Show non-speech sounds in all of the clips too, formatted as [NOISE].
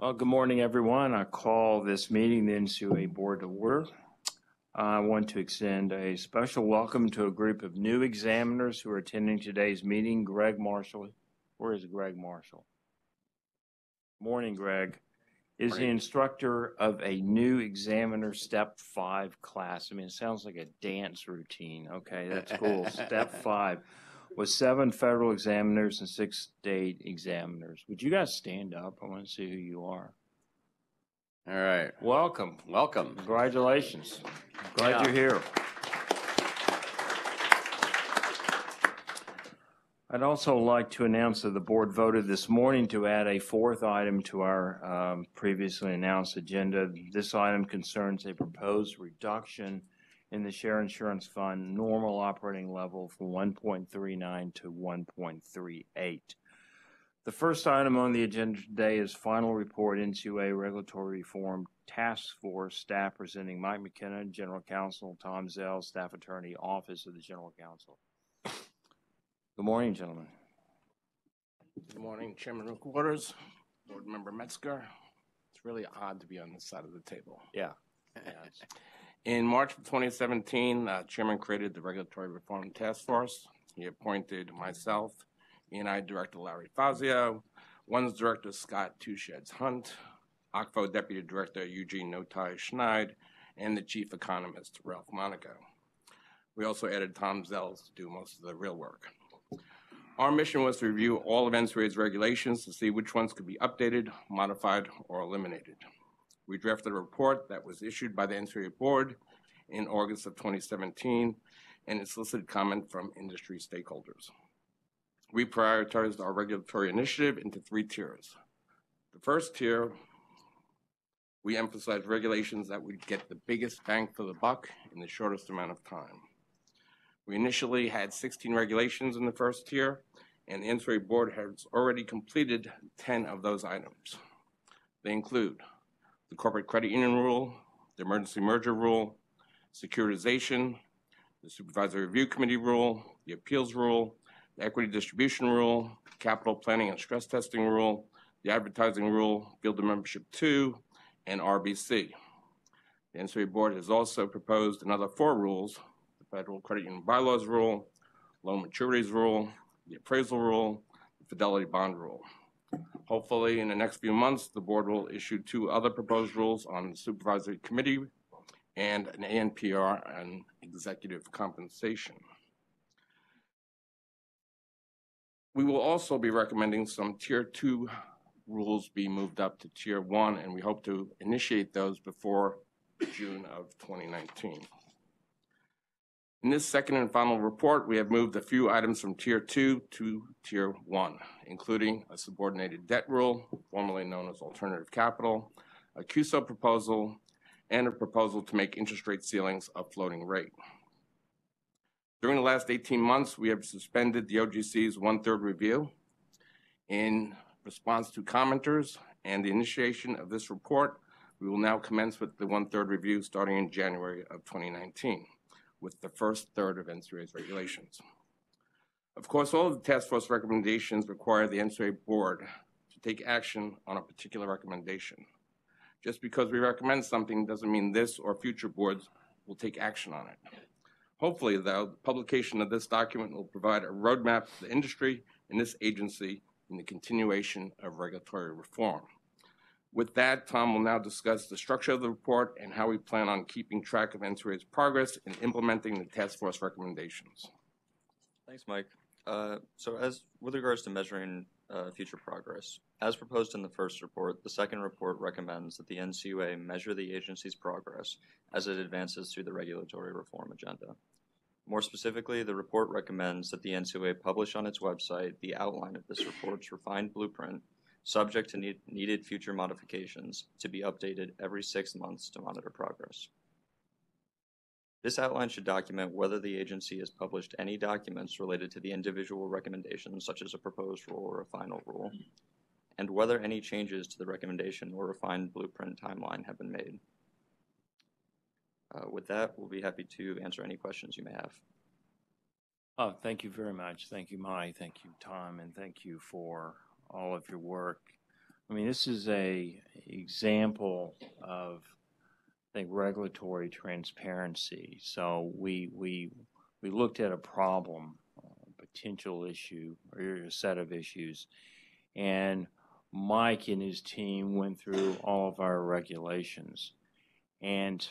Well, good morning, everyone. I call this meeting the NCUA Board to order. I want to extend a special welcome to a group of new examiners who are attending today's meeting. Greg Marshall, where is Greg Marshall? Morning, Greg. Is the instructor of a new examiner step five class. I mean, it sounds like a dance routine. Okay, that's cool. Step [LAUGHS] five with seven federal examiners and six state examiners. Would you guys stand up? I want to see who you are. All right, Welcome. welcome. Congratulations. Glad Yeah. you're here. I'd also like to announce that the board voted this morning to add a fourth item to our um, previously announced agenda. This item concerns a proposed reduction in the share insurance fund normal operating level from 1.39 to 1.38. The first item on the agenda today is final report into a regulatory reform task force, staff presenting Mike McKenna, General Counsel, Tom Zell, Staff Attorney, Office of the General Counsel. Good morning, gentlemen. Good morning, Chairman Waters, Board Member Metzger. It's really odd to be on this side of the table. Yeah. In March of 2017, uh, Chairman created the Regulatory Reform Task Force. He appointed myself, E&I Director Larry Fazio, ONE's Director Scott Tusheds Hunt, OCFO Deputy Director Eugene Notai Schneid, and the Chief Economist Ralph Monaco. We also added Tom Zells to do most of the real work. Our mission was to review all of NCUA's regulations to see which ones could be updated, modified, or eliminated. We drafted a report that was issued by the NCUA Board in August of 2017 and it solicited comment from industry stakeholders. We prioritized our regulatory initiative into three tiers. The first tier, we emphasized regulations that would get the biggest bang for the buck in the shortest amount of time. We initially had 16 regulations in the first tier, and the NCUA Board has already completed 10 of those items. They include the Corporate Credit Union Rule, the Emergency Merger Rule, Securitization, the Supervisory Review Committee Rule, the Appeals Rule, the Equity Distribution Rule, Capital Planning and Stress Testing Rule, the Advertising Rule, Field of Membership 2, and RBC. The NCUA Board has also proposed another four rules, the Federal Credit Union Bylaws Rule, Loan Maturities Rule, the Appraisal Rule, the Fidelity Bond Rule. Hopefully, in the next few months, the board will issue two other proposed rules on the supervisory committee and an ANPR on executive compensation. We will also be recommending some Tier 2 rules be moved up to Tier 1, and we hope to initiate those before June of 2019. In this second and final report, we have moved a few items from Tier 2 to Tier 1, including a subordinated debt rule, formerly known as alternative capital, a CUSO proposal, and a proposal to make interest rate ceilings a floating rate. During the last 18 months, we have suspended the OGC's one-third review. In response to commenters and the initiation of this report, we will now commence with the one-third review starting in January of 2019 with the first third of NCUA's regulations. Of course, all of the task force recommendations require the NCRA board to take action on a particular recommendation. Just because we recommend something doesn't mean this or future boards will take action on it. Hopefully, though, the publication of this document will provide a roadmap for the industry and this agency in the continuation of regulatory reform. With that, Tom will now discuss the structure of the report and how we plan on keeping track of NCUA's progress in implementing the task force recommendations. Thanks, Mike. Uh, So as, with regards to measuring uh, future progress, as proposed in the first report, the second report recommends that the NCUA measure the agency's progress as it advances through the regulatory reform agenda. More specifically, the report recommends that the NCUA publish on its website the outline of this report's refined blueprint, subject to need- needed future modifications, to be updated every six months to monitor progress. This outline should document whether the agency has published any documents related to the individual recommendations, such as a proposed rule or a final rule, and whether any changes to the recommendation or refined blueprint timeline have been made. Uh, With that, we'll be happy to answer any questions you may have. Oh, thank you very much. Thank you, Mai. Thank you, Tom, and thank you for all of your work I mean, this is a example of, I think, regulatory transparency. So we, we, we looked at a problem, a potential issue, or a set of issues, and Mike and his team went through all of our regulations. And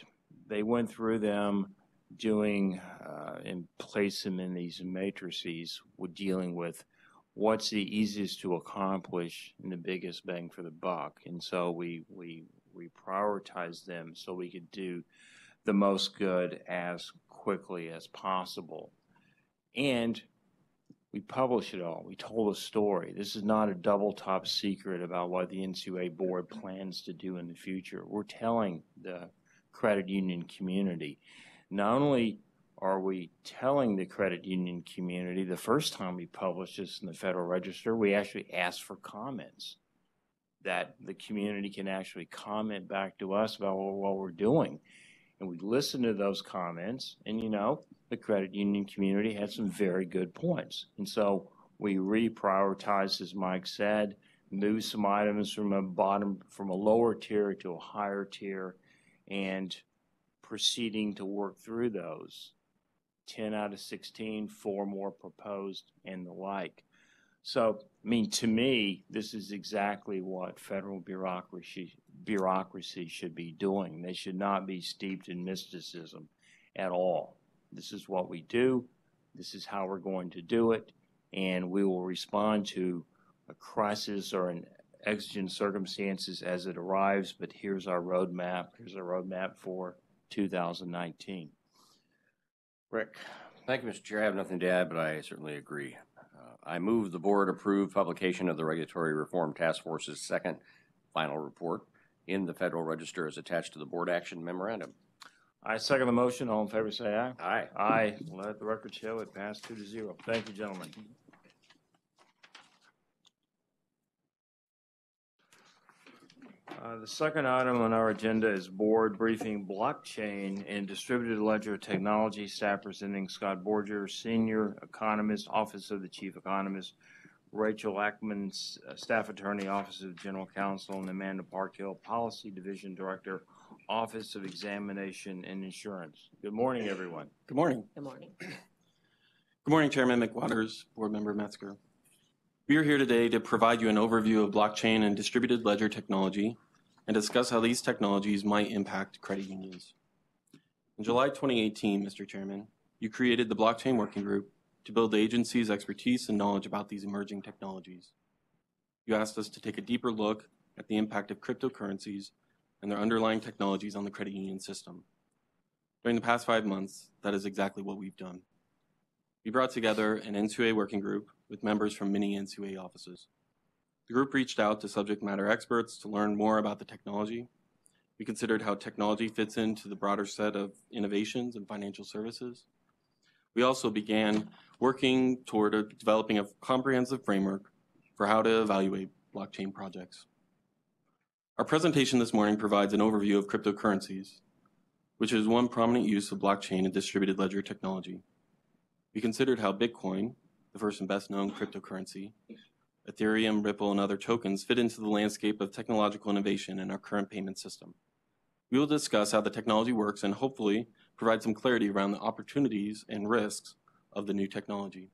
they went through them doing, uh, and place them in these matrices with dealing with what's the easiest to accomplish and the biggest bang for the buck. And so we, we, we prioritized them so we could do the most good as quickly as possible. And we published it all. We told a story. This is not a double top secret about what the NCUA board plans to do in the future. We're telling the credit union community. Not only are we telling the credit union community, the first time we published this in the Federal Register, we actually asked for comments that the community can actually comment back to us about what, what we're doing. And we listened to those comments, and you know, the credit union community had some very good points. And so we reprioritized, as Mike said, moved some items from a bottom, from a lower tier to a higher tier, and proceeding to work through those. 10 out of 16, four more proposed, and the like. So, I mean, to me, this is exactly what federal bureaucracy, bureaucracy should be doing. They should not be steeped in mysticism at all. This is what we do. This is how we're going to do it. And we will respond to a crisis or an exigent circumstances as it arrives. But here's our roadmap. Here's our roadmap for 2019. Rick? Thank you, Mr. Chair. I have nothing to add, but I certainly agree. Uh, I move the board approve publication of the Regulatory Reform Task Force's second final report in the Federal Register as attached to the board action memorandum. I second the motion. All in favor, say aye. Aye. Aye. Let the record show it passed two to zero. Thank you, gentlemen. Uh, The second item on our agenda is board briefing blockchain and distributed ledger technology. Staff presenting Scott Borger, Senior Economist, Office of the Chief Economist, Rachel Ackman, s- uh, Staff Attorney, Office of General Counsel, and Amanda Parkhill, Policy Division Director, Office of Examination and Insurance. Good morning, everyone. Good morning. Good morning. Good morning, Chairman McWatters, Board Member Metzger. We are here today to provide you an overview of blockchain and distributed ledger technology and discuss how these technologies might impact credit unions. In July 2018, Mr. Chairman, you created the Blockchain Working Group to build the agency's expertise and knowledge about these emerging technologies. You asked us to take a deeper look at the impact of cryptocurrencies and their underlying technologies on the credit union system. During the past five months, that is exactly what we've done. We brought together an NCUA working group with members from many NCUA offices. The group reached out to subject matter experts to learn more about the technology. We considered how technology fits into the broader set of innovations in financial services. We also began working toward a- developing a comprehensive framework for how to evaluate blockchain projects. Our presentation this morning provides an overview of cryptocurrencies, which is one prominent use of blockchain and distributed ledger technology. We considered how Bitcoin, the first and best known cryptocurrency, Ethereum, Ripple, and other tokens fit into the landscape of technological innovation in our current payment system. We will discuss how the technology works and hopefully provide some clarity around the opportunities and risks of the new technology.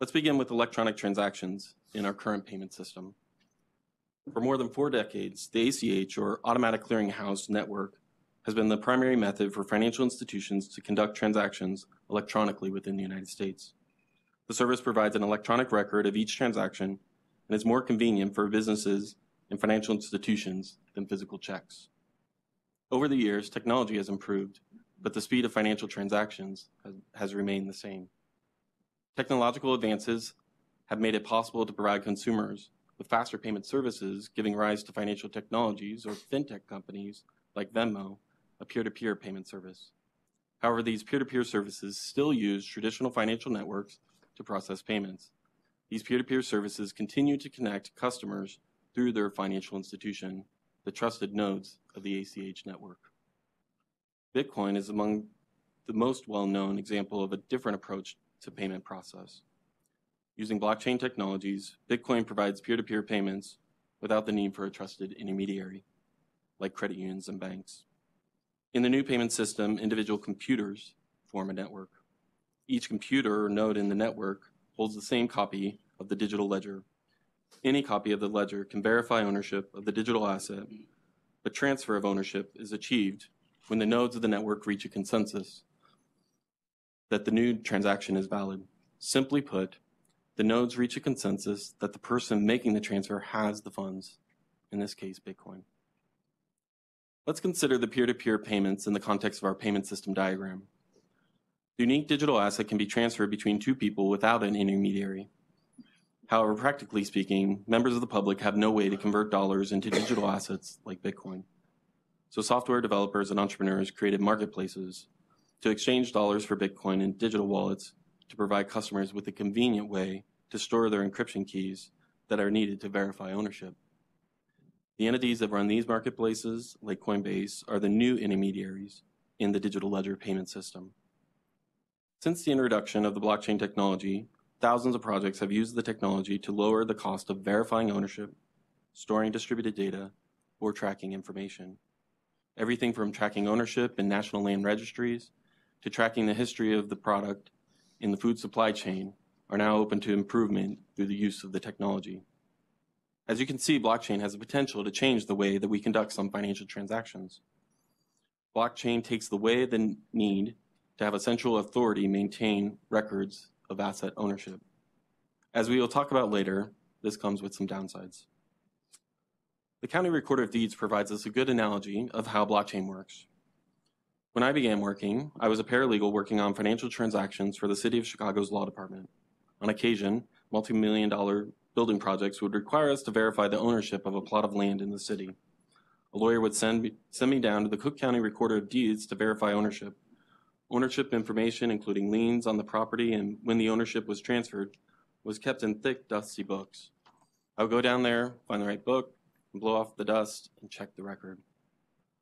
Let's begin with electronic transactions in our current payment system. For more than four decades, the ACH, or Automatic Clearinghouse Network, has been the primary method for financial institutions to conduct transactions electronically within the United States. The service provides an electronic record of each transaction and is more convenient for businesses and financial institutions than physical checks. Over the years, technology has improved, but the speed of financial transactions has, has remained the same. Technological advances have made it possible to provide consumers with faster payment services, giving rise to financial technologies or fintech companies like Venmo, a peer-to-peer payment service. However, these peer-to-peer services still use traditional financial networks to process payments. These peer-to-peer services continue to connect customers through their financial institution, the trusted nodes of the ACH network. Bitcoin is among the most well-known example of a different approach to payment process. Using blockchain technologies, Bitcoin provides peer-to-peer payments without the need for a trusted intermediary, like credit unions and banks. In the new payment system, individual computers form a network. Each computer or node in the network holds the same copy of the digital ledger. Any copy of the ledger can verify ownership of the digital asset, but transfer of ownership is achieved when the nodes of the network reach a consensus that the new transaction is valid. Simply put, the nodes reach a consensus that the person making the transfer has the funds, in this case, Bitcoin. Let's consider the peer-to-peer payments in the context of our payment system diagram. Unique digital asset can be transferred between two people without an intermediary. However, practically speaking, members of the public have no way to convert dollars into digital assets like Bitcoin. So software developers and entrepreneurs created marketplaces to exchange dollars for Bitcoin in digital wallets to provide customers with a convenient way to store their encryption keys that are needed to verify ownership. The entities that run these marketplaces, like Coinbase, are the new intermediaries in the digital ledger payment system. Since the introduction of the blockchain technology, thousands of projects have used the technology to lower the cost of verifying ownership, storing distributed data, or tracking information. Everything from tracking ownership in national land registries to tracking the history of the product in the food supply chain are now open to improvement through the use of the technology. As you can see, blockchain has the potential to change the way that we conduct some financial transactions. Blockchain takes the way the need to have a central authority maintain records of asset ownership. As we will talk about later, this comes with some downsides. The County Recorder of Deeds provides us a good analogy of how blockchain works. When I began working, I was a paralegal working on financial transactions for the City of Chicago's Law Department. On occasion, multi-million dollar building projects would require us to verify the ownership of a plot of land in the city. A lawyer would send me, send me down to the Cook County Recorder of Deeds to verify ownership. Ownership information, including liens on the property and when the ownership was transferred, was kept in thick, dusty books. I would go down there, find the right book, blow off the dust and check the record.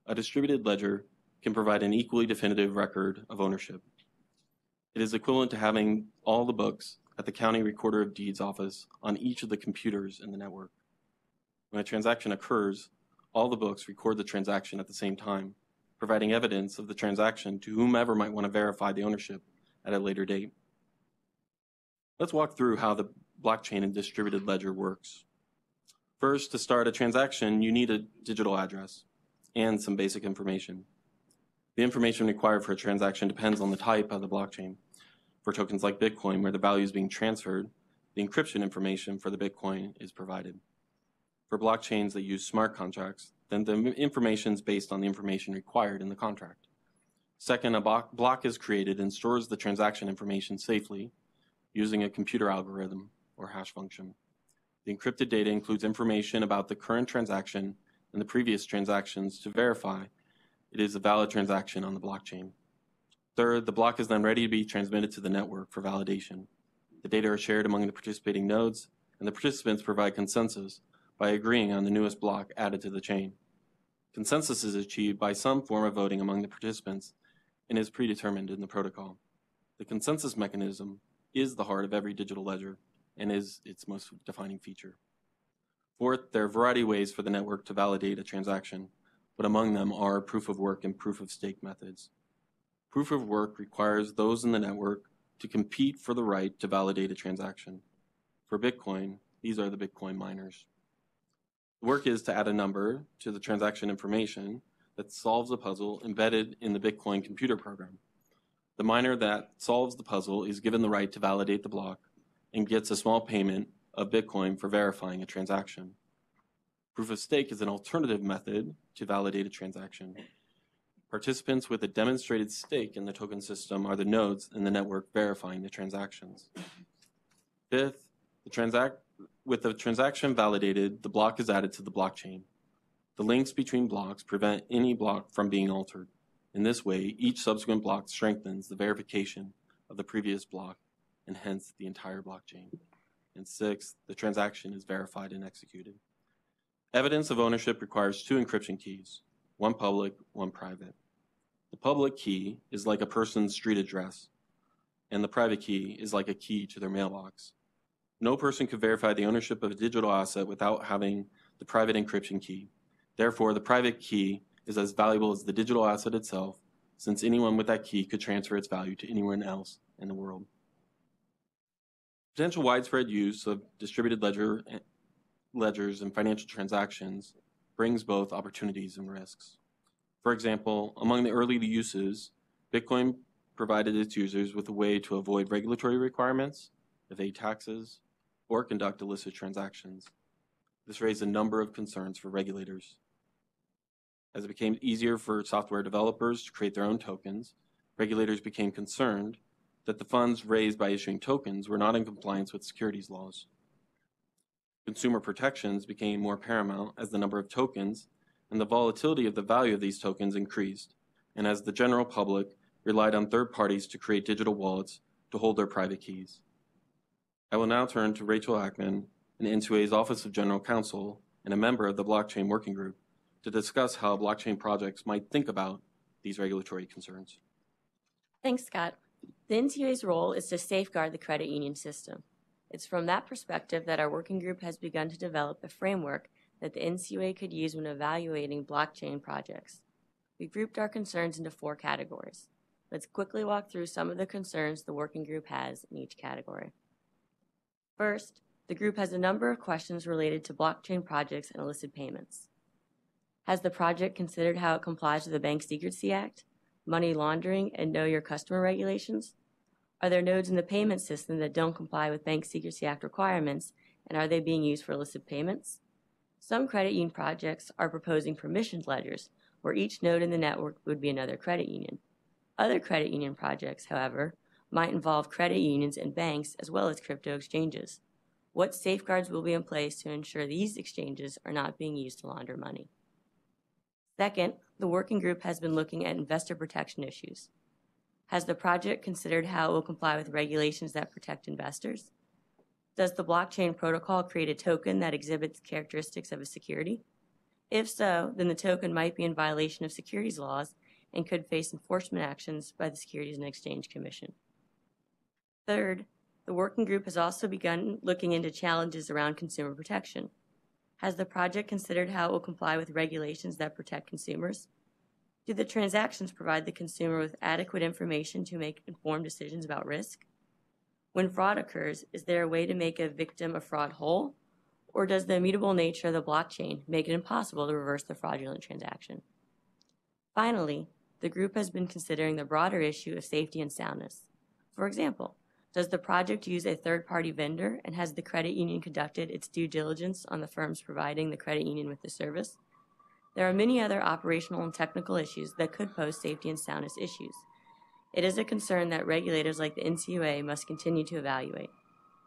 A distributed ledger can provide an equally definitive record of ownership. It is equivalent to having all the books at the County Recorder of Deeds office on each of the computers in the network. When a transaction occurs, all the books record the transaction at the same time, providing evidence of the transaction to whomever might want to verify the ownership at a later date. Let's walk through how the blockchain and distributed ledger works. First, to start a transaction, you need a digital address and some basic information. The information required for a transaction depends on the type of the blockchain. For tokens like Bitcoin, where the value is being transferred, the encryption information for the Bitcoin is provided. For blockchains that use smart contracts, then the information is based on the information required in the contract. Second, a block is created and stores the transaction information safely using a computer algorithm or hash function. The encrypted data includes information about the current transaction and the previous transactions to verify it is a valid transaction on the blockchain. Third, the block is then ready to be transmitted to the network for validation. The data are shared among the participating nodes, and the participants provide consensus by agreeing on the newest block added to the chain. Consensus is achieved by some form of voting among the participants and is predetermined in the protocol. The consensus mechanism is the heart of every digital ledger and is its most defining feature. Fourth, there are a variety of ways for the network to validate a transaction, but among them are proof of work and proof of stake methods. Proof of work requires those in the network to compete for the right to validate a transaction. For Bitcoin, these are the Bitcoin miners. The work is to add a number to the transaction information that solves a puzzle embedded in the Bitcoin computer program. The miner that solves the puzzle is given the right to validate the block and gets a small payment of Bitcoin for verifying a transaction. Proof of stake is an alternative method to validate a transaction. Participants with a demonstrated stake in the token system are the nodes in the network verifying the transactions. Fifth, the transact with the transaction validated, the block is added to the blockchain. The links between blocks prevent any block from being altered. In this way, each subsequent block strengthens the verification of the previous block and hence the entire blockchain. And sixth, the transaction is verified and executed. Evidence of ownership requires two encryption keys, one public, one private. The public key is like a person's street address, and the private key is like a key to their mailbox. No person could verify the ownership of a digital asset without having the private encryption key. Therefore, the private key is as valuable as the digital asset itself, since anyone with that key could transfer its value to anyone else in the world. Potential widespread use of distributed ledger ledgers and financial transactions brings both opportunities and risks. For example, among the early uses, Bitcoin provided its users with a way to avoid regulatory requirements, evade taxes, or conduct illicit transactions. This raised a number of concerns for regulators. As it became easier for software developers to create their own tokens, regulators became concerned that the funds raised by issuing tokens were not in compliance with securities laws. Consumer protections became more paramount as the number of tokens and the volatility of the value of these tokens increased, and as the general public relied on third parties to create digital wallets to hold their private keys. I will now turn to Rachel Ackman, an NCUA's Office of General Counsel and a member of the Blockchain Working Group, to discuss how blockchain projects might think about these regulatory concerns. Thanks, Scott. The NCUA's role is to safeguard the credit union system. It's from that perspective that our working group has begun to develop a framework that the NCUA could use when evaluating blockchain projects. We grouped our concerns into four categories. Let's quickly walk through some of the concerns the working group has in each category. First, the group has a number of questions related to blockchain projects and illicit payments. Has the project considered how it complies with the Bank Secrecy Act, money laundering, and know your customer regulations? Are there nodes in the payment system that don't comply with Bank Secrecy Act requirements, and are they being used for illicit payments? Some credit union projects are proposing permissioned ledgers, where each node in the network would be another credit union. Other credit union projects, however, might involve credit unions and banks as well as crypto exchanges. What safeguards will be in place to ensure these exchanges are not being used to launder money? Second, the working group has been looking at investor protection issues. Has the project considered how it will comply with regulations that protect investors? Does the blockchain protocol create a token that exhibits characteristics of a security? If so, then the token might be in violation of securities laws and could face enforcement actions by the Securities and Exchange Commission. Third, the working group has also begun looking into challenges around consumer protection. Has the project considered how it will comply with regulations that protect consumers? Do the transactions provide the consumer with adequate information to make informed decisions about risk? When fraud occurs, is there a way to make a victim of fraud whole? Or does the immutable nature of the blockchain make it impossible to reverse the fraudulent transaction? Finally, the group has been considering the broader issue of safety and soundness. For example, does the project use a third party vendor and has the credit union conducted its due diligence on the firms providing the credit union with the service? There are many other operational and technical issues that could pose safety and soundness issues. It is a concern that regulators like the NCUA must continue to evaluate.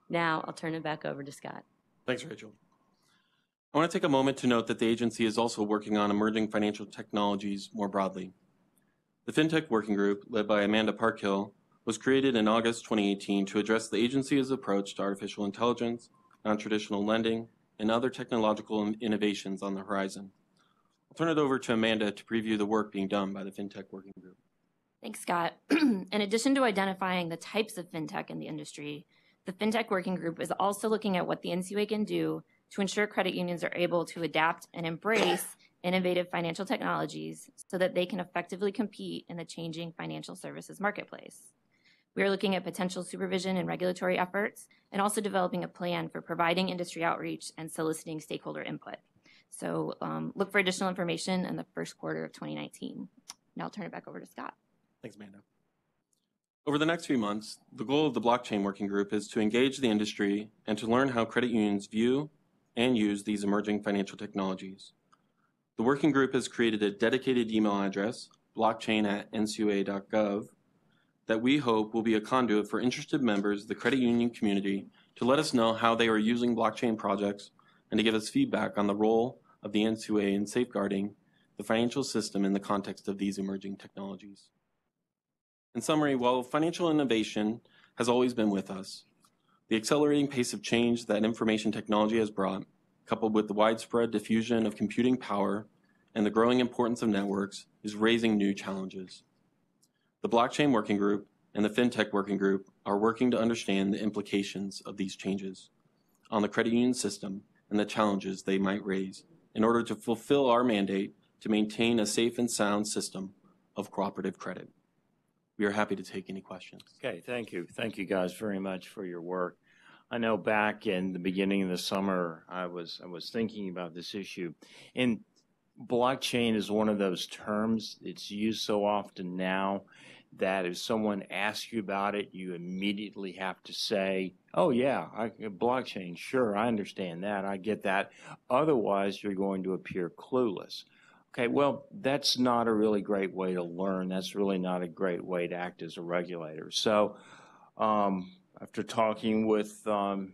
Now, I'll turn it back over to Scott. Thanks, Rachel. I want to take a moment to note that the agency is also working on emerging financial technologies more broadly. The FinTech Working Group, led by Amanda Parkhill, was created in August 2018 to address the agency's approach to artificial intelligence, non traditional lending, and other technological innovations on the horizon. I'll turn it over to Amanda to preview the work being done by the FinTech Working Group. Thanks, Scott. [CLEARS THROAT] in addition to identifying the types of fintech in the industry, the FinTech Working Group is also looking at what the NCUA can do to ensure credit unions are able to adapt and embrace [COUGHS] innovative financial technologies so that they can effectively compete in the changing financial services marketplace. We are looking at potential supervision and regulatory efforts and also developing a plan for providing industry outreach and soliciting stakeholder input. So um, look for additional information in the first quarter of 2019. Now I'll turn it back over to Scott. Thanks, Amanda. Over the next few months, the goal of the Blockchain Working Group is to engage the industry and to learn how credit unions view and use these emerging financial technologies. The working group has created a dedicated email address, blockchain at ncua.gov, that we hope will be a conduit for interested members of the credit union community to let us know how they are using blockchain projects and to give us feedback on the role of the NCUA in safeguarding the financial system in the context of these emerging technologies. In summary, while financial innovation has always been with us, the accelerating pace of change that information technology has brought, coupled with the widespread diffusion of computing power and the growing importance of networks, is raising new challenges. The Blockchain Working Group and the FinTech Working Group are working to understand the implications of these changes on the credit union system and the challenges they might raise in order to fulfill our mandate to maintain a safe and sound system of cooperative credit. We are happy to take any questions. Okay, thank you. Thank you guys very much for your work. I know back in the beginning of the summer, I was, I was thinking about this issue. And blockchain is one of those terms, it's used so often now that if someone asks you about it, you immediately have to say, oh yeah, I, blockchain, sure, I understand that, I get that. Otherwise, you're going to appear clueless. Okay, well, that's not a really great way to learn. That's really not a great way to act as a regulator. So, um, after talking with um,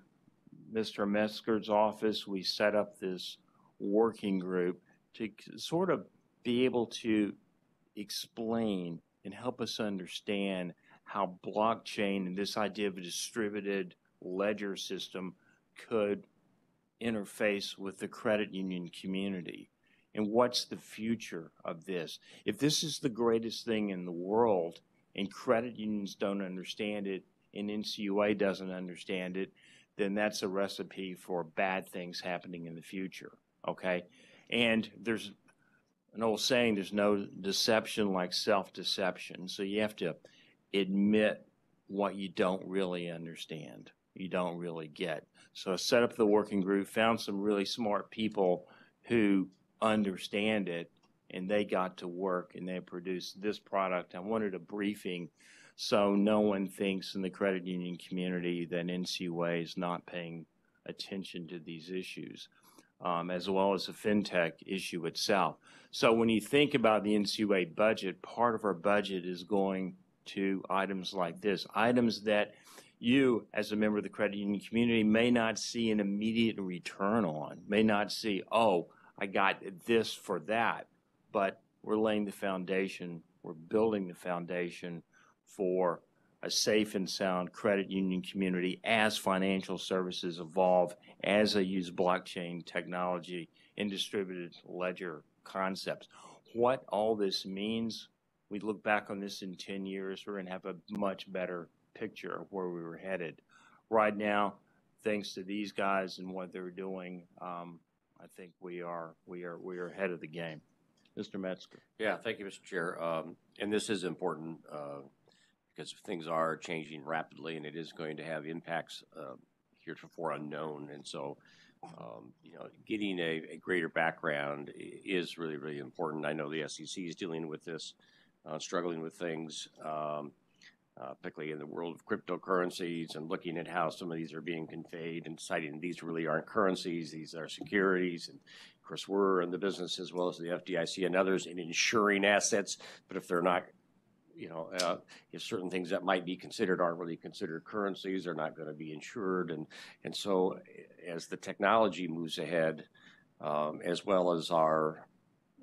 Mr. Metzger's office, we set up this working group to sort of be able to explain and help us understand how blockchain and this idea of a distributed ledger system could interface with the credit union community and what's the future of this. If this is the greatest thing in the world and credit unions don't understand it and NCUA doesn't understand it, then that's a recipe for bad things happening in the future. Okay? And there's an old saying there's no deception like self deception. So you have to admit what you don't really understand, you don't really get. So I set up the working group, found some really smart people who understand it, and they got to work and they produced this product. I wanted a briefing so no one thinks in the credit union community that NCUA is not paying attention to these issues, um, as well as the fintech issue itself. So when you think about the NCUA budget, part of our budget is going to items like this, items that you, as a member of the credit union community, may not see an immediate return on, may not see, oh, I got this for that, but we're laying the foundation, we're building the foundation for a safe and sound credit union community as financial services evolve, as they use blockchain technology and distributed ledger concepts. What all this means, we look back on this in 10 years, we're going to have a much better picture of where we were headed. Right now, thanks to these guys and what they're doing, um, I think we are we are we are ahead of the game. Mr. Metzger. Yeah, thank you, Mr. Chair. Um, and this is important uh, because things are changing rapidly and it is going to have impacts uh, heretofore unknown. And so, um, you know, getting a, a, greater background is really, really important. I know the SEC is dealing with this, uh, struggling with things, um, uh, particularly in the world of cryptocurrencies and looking at how some of these are being conveyed and citing these really aren't currencies, these are securities. And of course, we're in the business as well as the FDIC and others in insuring assets, but if they're not you know, uh, if certain things that might be considered aren't really considered currencies, they're not going to be insured, and and so as the technology moves ahead, um, as well as our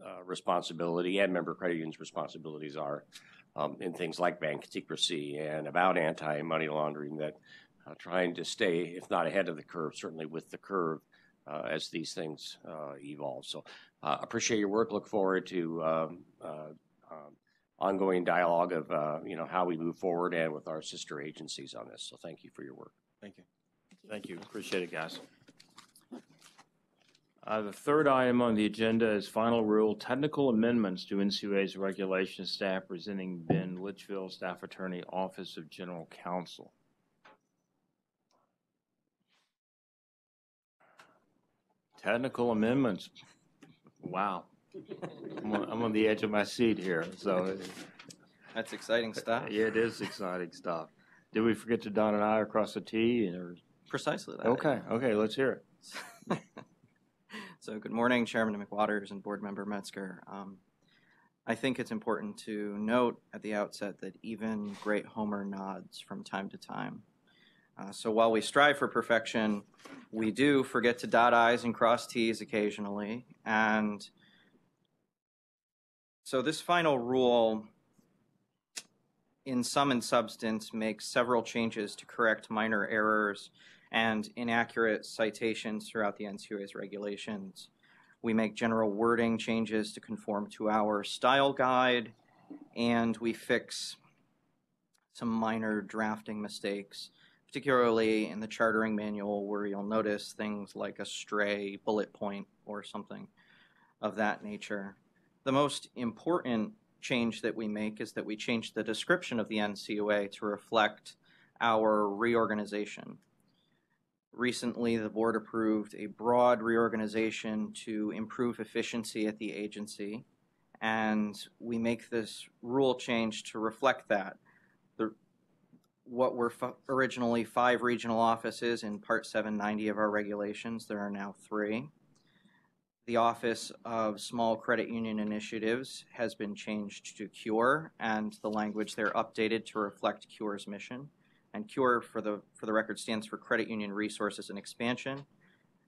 uh, responsibility and member credit unions' responsibilities are um, in things like bank secrecy and about anti-money laundering, that uh, trying to stay, if not ahead of the curve, certainly with the curve. Uh, as these things uh, evolve. So, uh, appreciate your work. Look forward to um, um ongoing dialogue of, uh, you know, how we move forward and with our sister agencies on this. So thank you for your work. Thank you. Thank you. Appreciate it, guys. Uh, the third item on the agenda is final rule technical amendments to NCUA's regulation staff presenting Ben Litchfield, Staff Attorney, Office of General Counsel. Technical amendments. Wow. I'm on, I'm on the edge of my seat here, so. [LAUGHS] That's exciting stuff. Yeah, it is exciting stuff. Did we forget to dot an I across the T or? Precisely that. Okay, okay, let's hear it. [LAUGHS] So good morning, Chairman McWatters and Board Member Metzger. Um, I think it's important to note at the outset that even great Homer nods from time to time. Uh, so while we strive for perfection, we do forget to dot I's and cross T's occasionally. And so this final rule, in sum and substance, makes several changes to correct minor errors and inaccurate citations throughout the NCUA's regulations. We make general wording changes to conform to our style guide, and we fix some minor drafting mistakes particularly in the chartering manual where you'll notice things like a stray bullet point or something of that nature. The most important change that we make is that we change the description of the NCUA to reflect our reorganization. Recently, the board approved a broad reorganization to improve efficiency at the agency, and we make this rule change to reflect that. The, what were f- originally five regional offices in Part 790 of our regulations, there are now three. The Office of Small Credit Union Initiatives has been changed to CURE, and the language there updated to reflect CURE's mission. And CURE, for the, for the record, stands for Credit Union Resources and Expansion.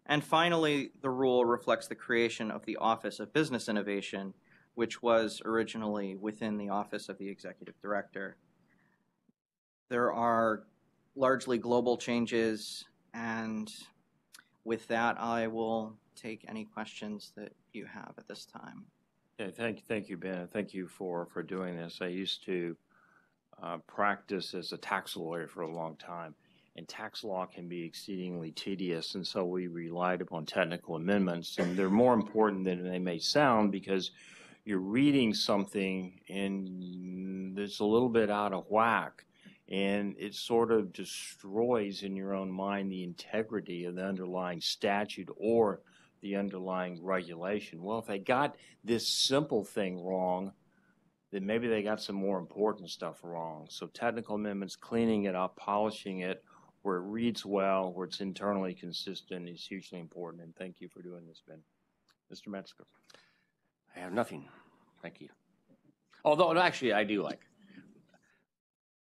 And finally, the rule reflects the creation of the Office of Business Innovation, which was originally within the Office of the Executive Director. There are largely global changes, and with that, I will take any questions that you have at this time. Yeah, thank, thank you, Ben. Thank you for, for doing this. I used to uh, practice as a tax lawyer for a long time, and tax law can be exceedingly tedious, and so we relied upon technical amendments, and they're more important than they may sound because you're reading something and it's a little bit out of whack, and it sort of destroys in your own mind the integrity of the underlying statute or the underlying regulation. Well, if they got this simple thing wrong, then maybe they got some more important stuff wrong. So technical amendments, cleaning it up, polishing it, where it reads well, where it's internally consistent is hugely important. And thank you for doing this, Ben. Mr. Metzger. I have nothing. Thank you. Although, actually, I do like.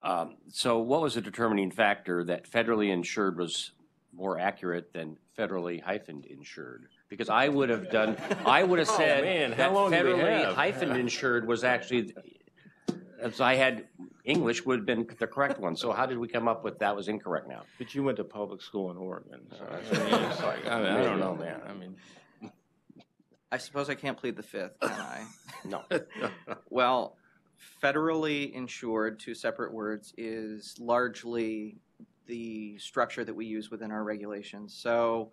Um, So what was the determining factor that federally insured was more accurate than federally hyphened insured? Because I would have done, I would have [LAUGHS] Oh, said man, how that long do we federally have? hyphened insured was actually, as I had, English would have been the correct one. So how did we come up with that was incorrect now? But you went to public school in Oregon. So I mean, it's like, I, mean, I don't know, man. I mean, I suppose I can't plead the fifth, can I? [LAUGHS] No. [LAUGHS] Well, federally insured, two separate words, is largely the structure that we use within our regulations. So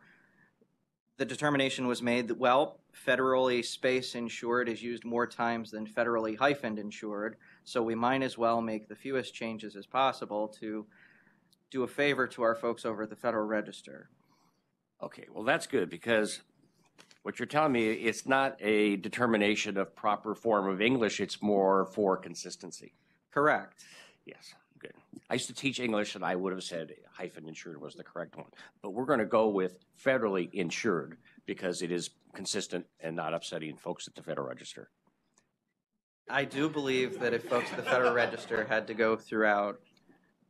the determination was made that, well, federally space insured is used more times than federally hyphened insured, so we might as well make the fewest changes as possible to do a favor to our folks over at the Federal Register. Okay, well, that's good because what you're telling me, it's not a determination of proper form of English, it's more for consistency. Correct. Yes. I used to teach English and I would have said hyphen insured was the correct one. But we're going to go with federally insured because it is consistent and not upsetting folks at the Federal Register. I do believe that if folks at the Federal Register had to go throughout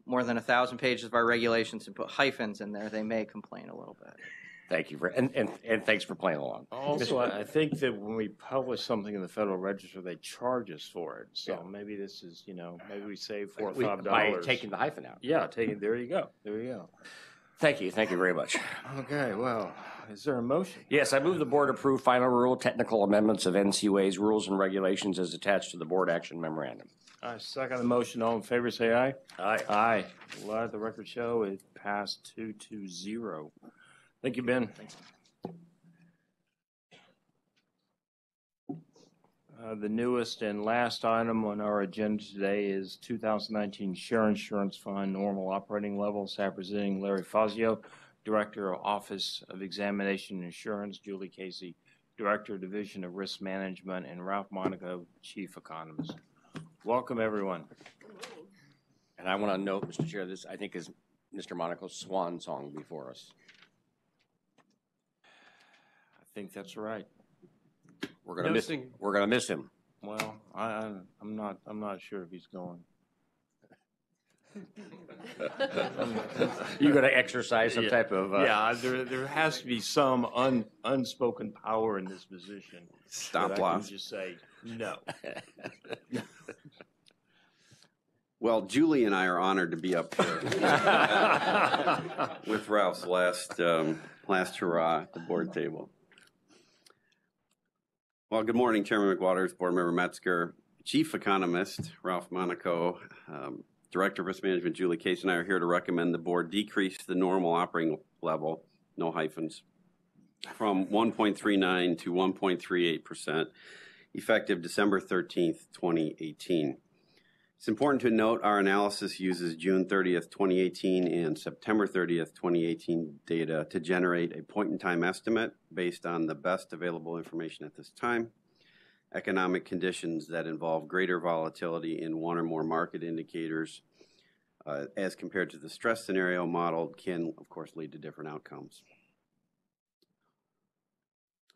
more than a thousand pages of our regulations and put hyphens in there, they may complain a little bit. Thank you for, and, and, and thanks for playing along. also, I I think that when we publish something in the Federal Register, they charge us for it. So Yeah. maybe this is, you know, maybe we save four or We- five By dollars. taking the hyphen out. Yeah, taking, there you go. There you go. Thank you, thank you very much. Okay, well, is there a motion? Yes, I move the board approve final rule technical amendments of NCUA's rules and regulations as attached to the board action memorandum. I second the motion. All in favor, say aye. Aye. Aye. Let the record show it passed two to zero. Thank you, Ben. Uh, The newest and last item on our agenda today is 2019 Share Insurance Fund Normal Operating Levels. Representing Larry Fazio, Director of Office of Examination and Insurance, Julie Casey, Director of Division of Risk Management, and Ralph Monaco, Chief Economist. Welcome, everyone. And I want to note, Mr. Chair, this, I think, is Mr. Monaco's swan song before us. I think that's right. We're gonna miss, Noticing- we're gonna miss him. Well, I, I- I'm not, I'm not sure if he's going. You're gonna exercise some Yeah. type of, uh, Yeah, there, there has to be some un, unspoken power in this position. Stop that I can loss. just say, no. Well, Julie and I are honored to be up here [LAUGHS] with Ralph's last, um, last hurrah at the board table. Well, good morning, Chairman McWatters, Board Member Metzger, Chief Economist Ralph Monaco, um, Director of Risk Management Julie Case and I are here to recommend the board decrease the normal operating level, no hyphens, from 1.39 to 1.38% effective December 13th, 2018. It's important to note our analysis uses June 30th, 2018 and September 30th, 2018 data to generate a point-in-time estimate based on the best available information at this time. Economic conditions that involve greater volatility in one or more market indicators uh, as compared to the stress scenario model can, of course, lead to different outcomes.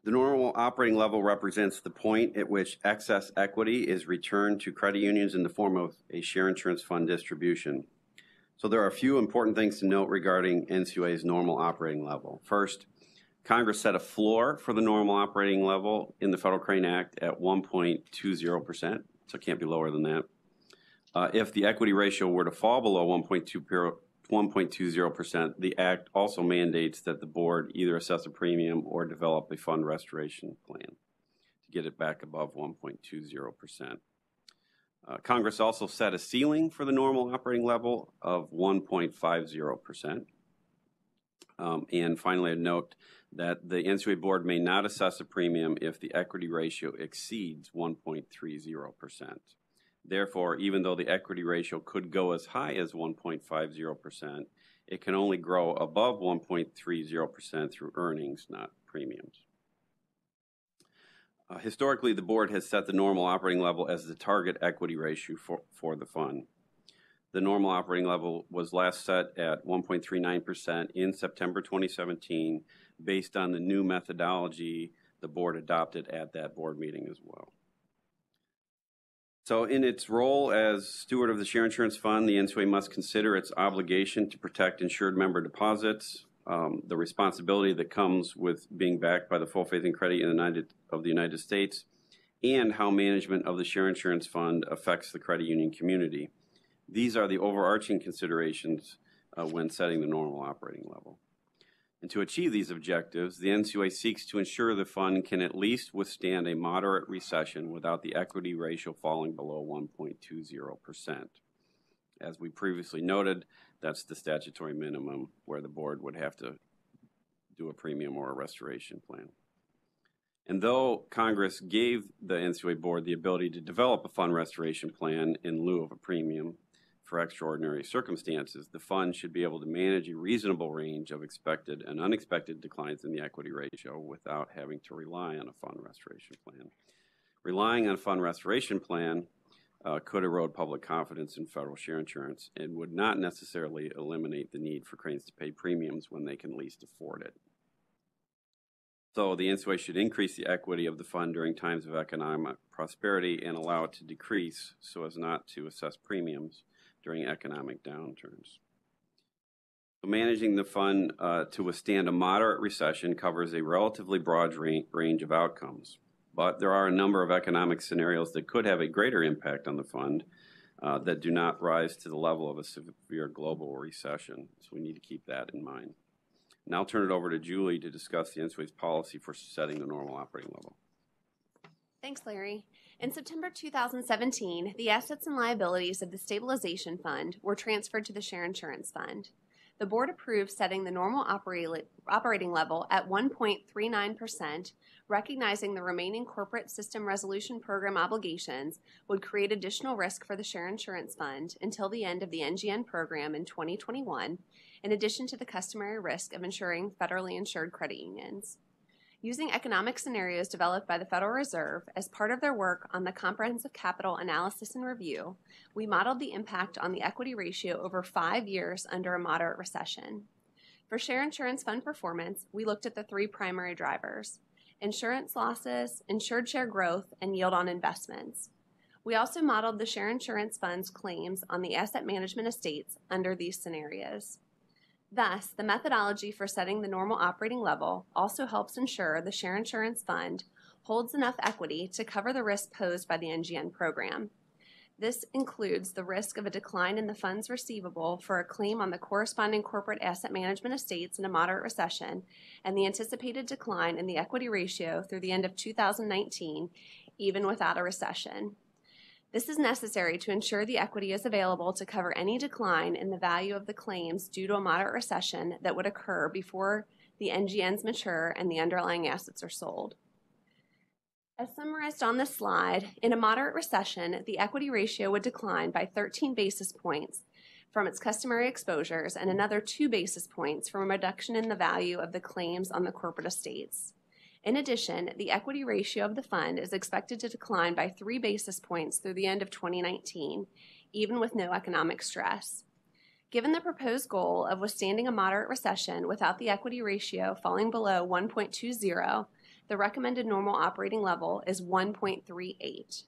The normal operating level represents the point at which excess equity is returned to credit unions in the form of a share insurance fund distribution. So there are a few important things to note regarding NCUA's normal operating level. First, Congress set a floor for the normal operating level in the Federal Credit Union Act at 1.20%, so it can't be lower than that. Uh, if the equity ratio were to fall below 1.2 1.20%. The Act also mandates that the board either assess a premium or develop a fund restoration plan to get it back above 1.20%. Uh, Congress also set a ceiling for the normal operating level of 1.50%. Um, and finally, I note that the NCUA board may not assess a premium if the equity ratio exceeds 1.30%. Therefore, even though the equity ratio could go as high as 1.50%, it can only grow above 1.30% through earnings, not premiums. Uh, historically, the board has set the normal operating level as the target equity ratio for, for the fund. The normal operating level was last set at 1.39% in September 2017 based on the new methodology the board adopted at that board meeting as well. So, in its role as steward of the Share Insurance Fund, the NCUA must consider its obligation to protect insured member deposits, um, the responsibility that comes with being backed by the full faith and credit United, of the United States, and how management of the Share Insurance Fund affects the credit union community. These are the overarching considerations uh, when setting the normal operating level. And to achieve these objectives, the NCUA seeks to ensure the fund can at least withstand a moderate recession without the equity ratio falling below 1.20%. As we previously noted, that's the statutory minimum where the board would have to do a premium or a restoration plan. And though Congress gave the NCUA board the ability to develop a fund restoration plan in lieu of a premium, for extraordinary circumstances, the fund should be able to manage a reasonable range of expected and unexpected declines in the equity ratio without having to rely on a fund restoration plan. Relying on a fund restoration plan uh, could erode public confidence in federal share insurance and would not necessarily eliminate the need for cranes to pay premiums when they can least afford it. So the NCUA should increase the equity of the fund during times of economic prosperity and allow it to decrease so as not to assess premiums during economic downturns. So managing the fund uh, to withstand a moderate recession covers a relatively broad range of outcomes. But there are a number of economic scenarios that could have a greater impact on the fund uh, that do not rise to the level of a severe global recession. So we need to keep that in mind. Now I'll turn it over to Julie to discuss the NCUA's policy for setting the normal operating level. Thanks, Larry. In September 2017, the assets and liabilities of the Stabilization Fund were transferred to the Share Insurance Fund. The board approved setting the normal operating level at 1.39%, recognizing the remaining corporate system resolution program obligations would create additional risk for the Share Insurance Fund until the end of the NGN program in 2021, in addition to the customary risk of insuring federally insured credit unions. Using economic scenarios developed by the Federal Reserve as part of their work on the Comprehensive Capital Analysis and Review, we modeled the impact on the equity ratio over five years under a moderate recession. For share insurance fund performance, we looked at the three primary drivers insurance losses, insured share growth, and yield on investments. We also modeled the share insurance fund's claims on the asset management estates under these scenarios. Thus, the methodology for setting the normal operating level also helps ensure the share insurance fund holds enough equity to cover the risk posed by the NGN program. This includes the risk of a decline in the funds receivable for a claim on the corresponding corporate asset management estates in a moderate recession and the anticipated decline in the equity ratio through the end of 2019, even without a recession. This is necessary to ensure the equity is available to cover any decline in the value of the claims due to a moderate recession that would occur before the NGNs mature and the underlying assets are sold. As summarized on this slide, in a moderate recession, the equity ratio would decline by 13 basis points from its customary exposures and another 2 basis points from a reduction in the value of the claims on the corporate estates. In addition, the equity ratio of the fund is expected to decline by 3 basis points through the end of 2019, even with no economic stress. Given the proposed goal of withstanding a moderate recession without the equity ratio falling below 1.20, the recommended normal operating level is 1.38.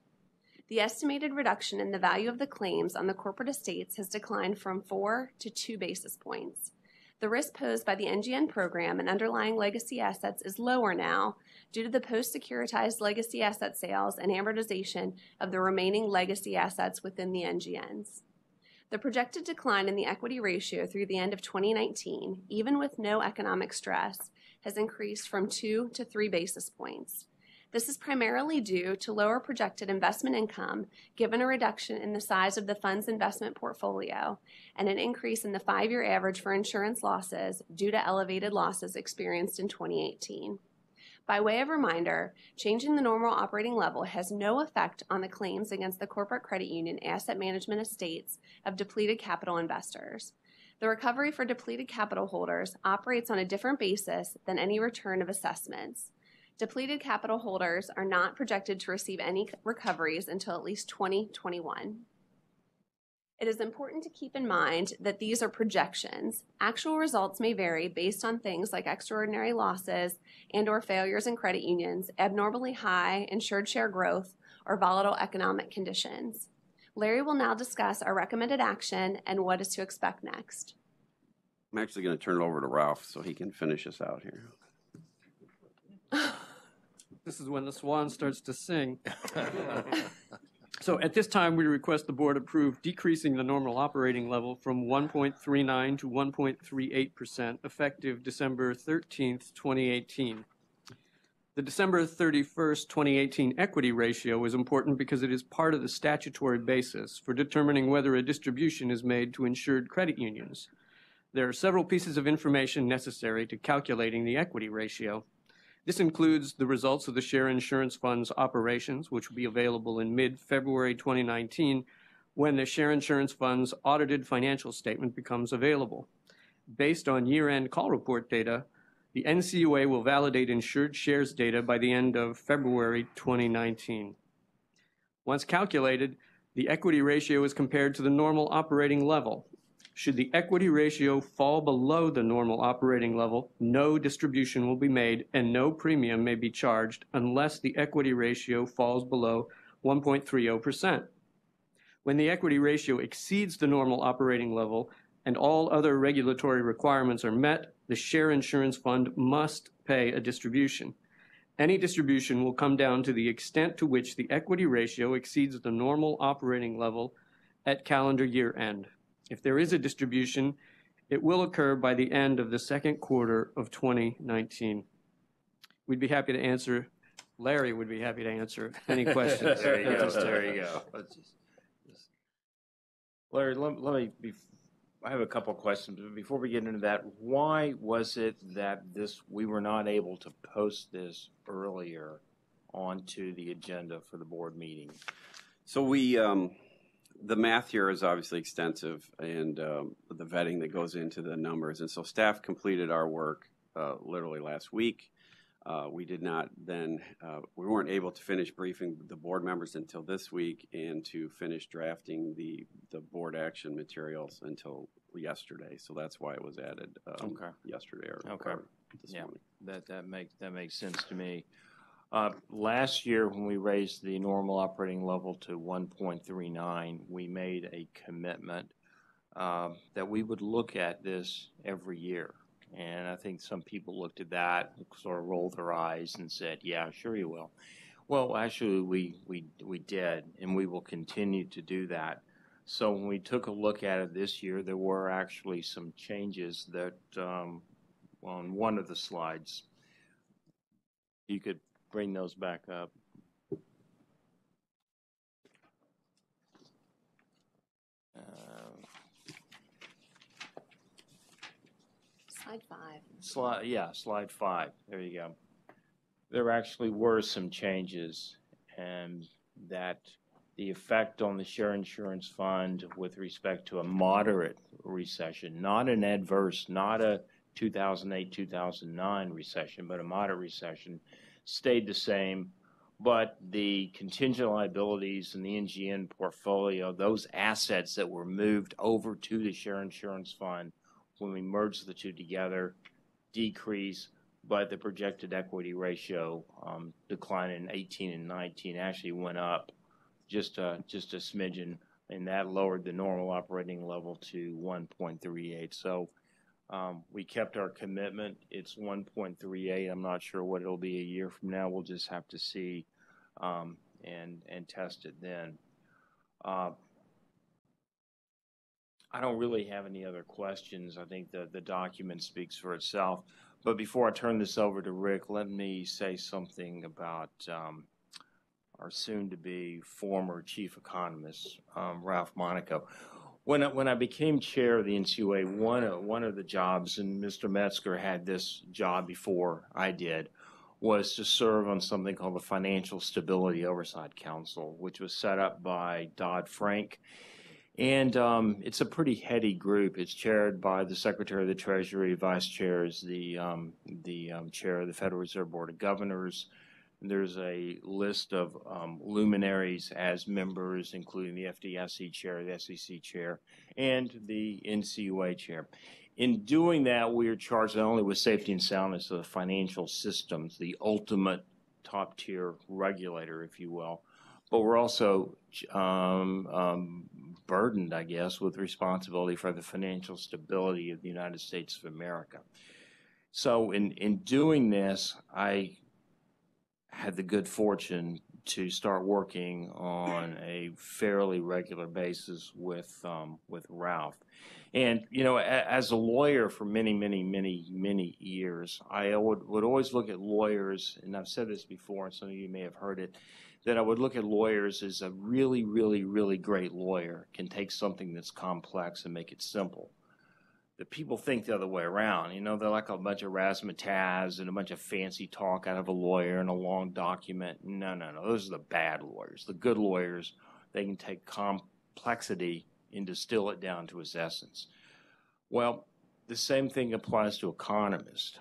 The estimated reduction in the value of the claims on the corporate estates has declined from 4 to 2 basis points. The risk posed by the NGN program and underlying legacy assets is lower now due to the post securitized legacy asset sales and amortization of the remaining legacy assets within the NGNs. The projected decline in the equity ratio through the end of 2019, even with no economic stress, has increased from 2 to 3 basis points. This is primarily due to lower projected investment income, given a reduction in the size of the fund's investment portfolio and an increase in the five year average for insurance losses due to elevated losses experienced in 2018. By way of reminder, changing the normal operating level has no effect on the claims against the corporate credit union asset management estates of depleted capital investors. The recovery for depleted capital holders operates on a different basis than any return of assessments. Depleted capital holders are not projected to receive any recoveries until at least 2021. It is important to keep in mind that these are projections. Actual results may vary based on things like extraordinary losses and or failures in credit unions, abnormally high insured share growth, or volatile economic conditions. Larry will now discuss our recommended action and what is to expect next. I'm actually going to turn it over to Ralph so he can finish us out here. [LAUGHS] This is when the swan starts to sing. [LAUGHS] So at this time, we request the board approve decreasing the normal operating level from 1.39 to 1.38% effective December 13th, 2018. The December 31st, 2018 equity ratio is important because it is part of the statutory basis for determining whether a distribution is made to insured credit unions. There are several pieces of information necessary to calculating the equity ratio. This includes the results of the Share Insurance Fund's operations, which will be available in mid-February 2019 when the Share Insurance Fund's audited financial statement becomes available. Based on year-end call report data, the NCUA will validate insured shares data by the end of February 2019. Once calculated, the equity ratio is compared to the normal operating level, should the equity ratio fall below the normal operating level, no distribution will be made and no premium may be charged unless the equity ratio falls below 1.30%. When the equity ratio exceeds the normal operating level and all other regulatory requirements are met, the share insurance fund must pay a distribution. Any distribution will come down to the extent to which the equity ratio exceeds the normal operating level at calendar year end. If there is a distribution, it will occur by the end of the second quarter of 2019. We'd be happy to answer, Larry would be happy to answer any [LAUGHS] questions. There you go, there you go. Just- just- Larry, let, let me, be- I have a couple of questions, but before we get into that, why was it that this, we were not able to post this earlier onto the agenda for the board meeting? So we, um, the math here is obviously extensive and um, the vetting that goes into the numbers. And so staff completed our work uh, literally last week. Uh, we did not then, uh, we weren't able to finish briefing the board members until this week and to finish drafting the, the board action materials until yesterday. So that's why it was added um, Okay. yesterday or, Okay. or this Yeah. morning. That, that makes, that makes sense to me. Uh, Last year, when we raised the normal operating level to 1.39, we made a commitment um, that we would look at this every year. And I think some people looked at that, sort of rolled their eyes and said, yeah, sure you will. Well, actually, we, we, we did, and we will continue to do that. So when we took a look at it this year, there were actually some changes that, um, on one of the slides, you could bring those back up. Slide five. Yeah, slide five. There you go. There actually were some changes, and that the effect on the share insurance fund with respect to a moderate recession, not an adverse, not a 2008 2009 recession, but a moderate recession stayed the same. But the contingent liabilities and the NGN portfolio, those assets that were moved over to the share insurance fund when we merged the two together, decrease, but the projected equity ratio um, decline in 18 and 19 actually went up just a, just a smidgen, and that lowered the normal operating level to 1.38. So um, we kept our commitment. It's 1.38. I'm not sure what it'll be a year from now. We'll just have to see um, and and test it then. Uh, I don't really have any other questions. I think the the document speaks for itself. But before I turn this over to Rick, let me say something about um, our soon-to-be former chief economist, um, Ralph Monaco. When I, when I became chair of the NCUA, one of, one of the jobs, and Mr. Metzger had this job before I did, was to serve on something called the Financial Stability Oversight Council, which was set up by Dodd Frank. And um, it's a pretty heady group. It's chaired by the Secretary of the Treasury, Vice Chair is the, um, the um, Chair of the Federal Reserve Board of Governors. There's a list of um, luminaries as members, including the FDIC Chair, the SEC Chair, and the NCUA Chair. In doing that, we are charged not only with safety and soundness of the financial systems, the ultimate top tier regulator, if you will, but we're also um, um, burdened, I guess, with responsibility for the financial stability of the United States of America. So, in, in doing this, I had the good fortune to start working on [CLEARS THROAT] a fairly regular basis with um, with Ralph. And you know, a, as a lawyer for many, many, many, many years, I would, would always look at lawyers, and I've said this before, and some of you may have heard it, that I would look at lawyers as a really, really, really great lawyer can take something that's complex and make it simple. The people think the other way around. You know, they're like a bunch of razzmatazz and a bunch of fancy talk out of a lawyer and a long document. No, no, no. Those are the bad lawyers. The good lawyers, they can take complexity and distill it down to its essence. Well, the same thing applies to economists.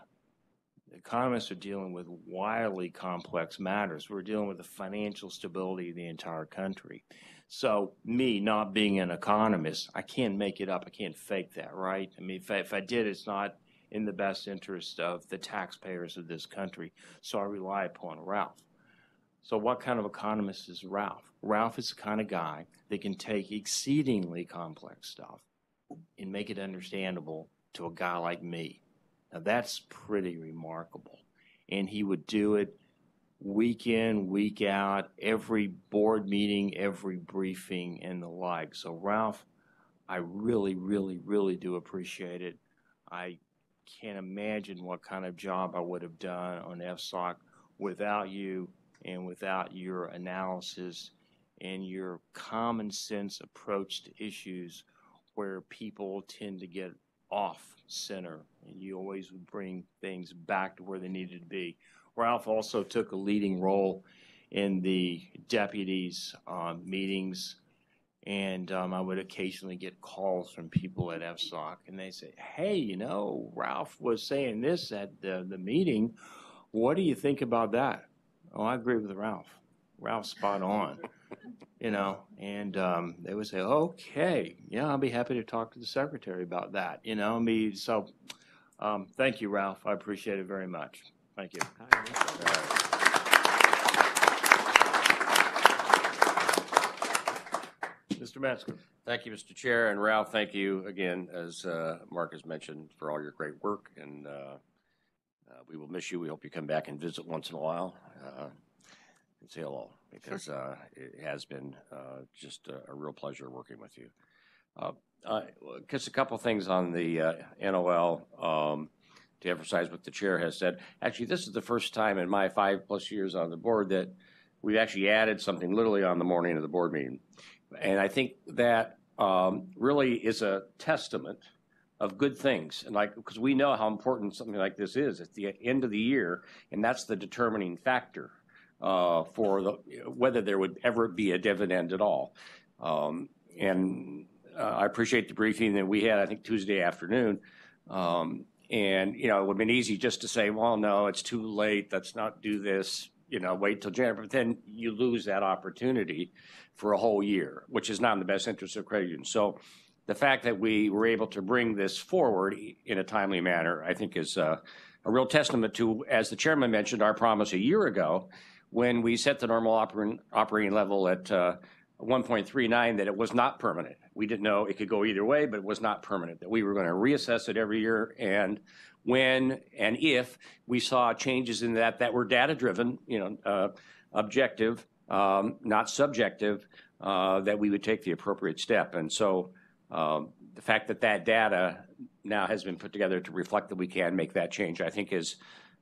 Economists are dealing with wildly complex matters. We're dealing with the financial stability of the entire country. So, me not being an economist, I can't make it up. I can't fake that, right? I mean, if I, if I did, it's not in the best interest of the taxpayers of this country. So I rely upon Ralph. So, what kind of economist is Ralph? Ralph is the kind of guy that can take exceedingly complex stuff and make it understandable to a guy like me. Now, that's pretty remarkable. And he would do it week in, week out, every board meeting, every briefing, and the like. So, Ralph, I really, really, really do appreciate it. I can't imagine what kind of job I would have done on FSOC without you and without your analysis and your common sense approach to issues where people tend to get off center and you always would bring things back to where they needed to be. Ralph also took a leading role in the deputies' um, meetings, and um, I would occasionally get calls from people at FSOC, and they say, "Hey, you know, Ralph was saying this at the, the meeting. What do you think about that?" Oh, I agree with Ralph. Ralph's spot on, [LAUGHS] you know. And um, they would say, "Okay, yeah, I'll be happy to talk to the secretary about that." You know, I mean, so um, thank you, Ralph. I appreciate it very much. Thank you. Mr. Metzger. Thank you, Mr. Chair, and Ralph, thank you again, as uh, Mark has mentioned, for all your great work, and uh, uh, we will miss you. We hope you come back and visit once in a while uh, and say hello, because uh, it has been uh, just a, a real pleasure working with you. Uh, uh, Just a couple things on the uh, NOL. um, to emphasize what the chair has said. Actually, this is the first time in my five-plus years on the board that we've actually added something literally on the morning of the board meeting. And I think that um, really is a testament of good things. And like, because we know how important something like this is at the end of the year, and that's the determining factor uh, for the, whether there would ever be a dividend at all. Um, And uh, I appreciate the briefing that we had, I think Tuesday afternoon. Um, And, you know, it would have been easy just to say, well, no, it's too late, let's not do this, you know, wait till January. But then you lose that opportunity for a whole year, which is not in the best interest of credit unions. So the fact that we were able to bring this forward in a timely manner, I think is uh, a real testament to, as the chairman mentioned, our promise a year ago when we set the normal operating, operating level at uh, 1.39, that it was not permanent. We didn't know it could go either way, but it was not permanent, that we were going to reassess it every year. And when and if we saw changes in that that were data-driven, you know, uh, objective, um, not subjective, uh, that we would take the appropriate step. And so um, the fact that that data now has been put together to reflect that we can make that change, I think is,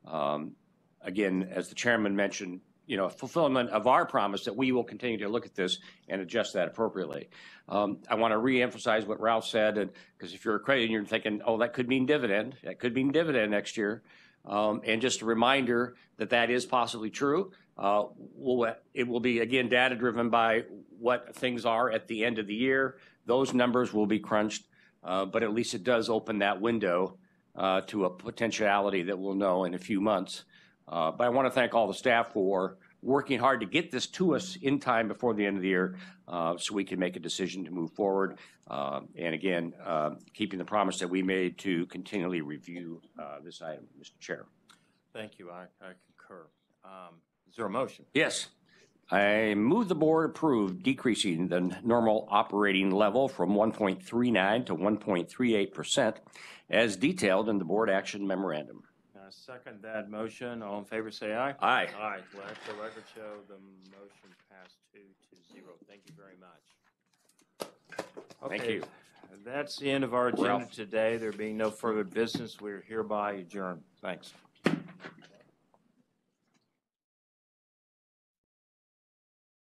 um, again, as the chairman mentioned, you know, fulfillment of our promise that we will continue to look at this and adjust that appropriately. Um, I want to reemphasize what Ralph said, and because if you're a credit union, you're thinking, oh, that could mean dividend, that could mean dividend next year. Um, and just a reminder that that is possibly true. Uh, we'll, it will be again data driven by what things are at the end of the year. Those numbers will be crunched, uh, but at least it does open that window uh, to a potentiality that we'll know in a few months. Uh, But I want to thank all the staff for working hard to get this to us in time before the end of the year uh, so we can make a decision to move forward. Uh, And again, uh, keeping the promise that we made to continually review uh, this item, Mr. Chair. Thank you. I, I concur. Um, Is there a motion? Yes. I move the board approve decreasing the normal operating level from 1.39 to 1.38% as detailed in the board action memorandum. I second that motion. All in favor, say aye. Aye. Aye. Let the record show the motion passed two to zero. Thank you very much. Thank Okay, you. That's the end of our agenda Ralph. today. There being no further business, we're hereby adjourned. Thanks.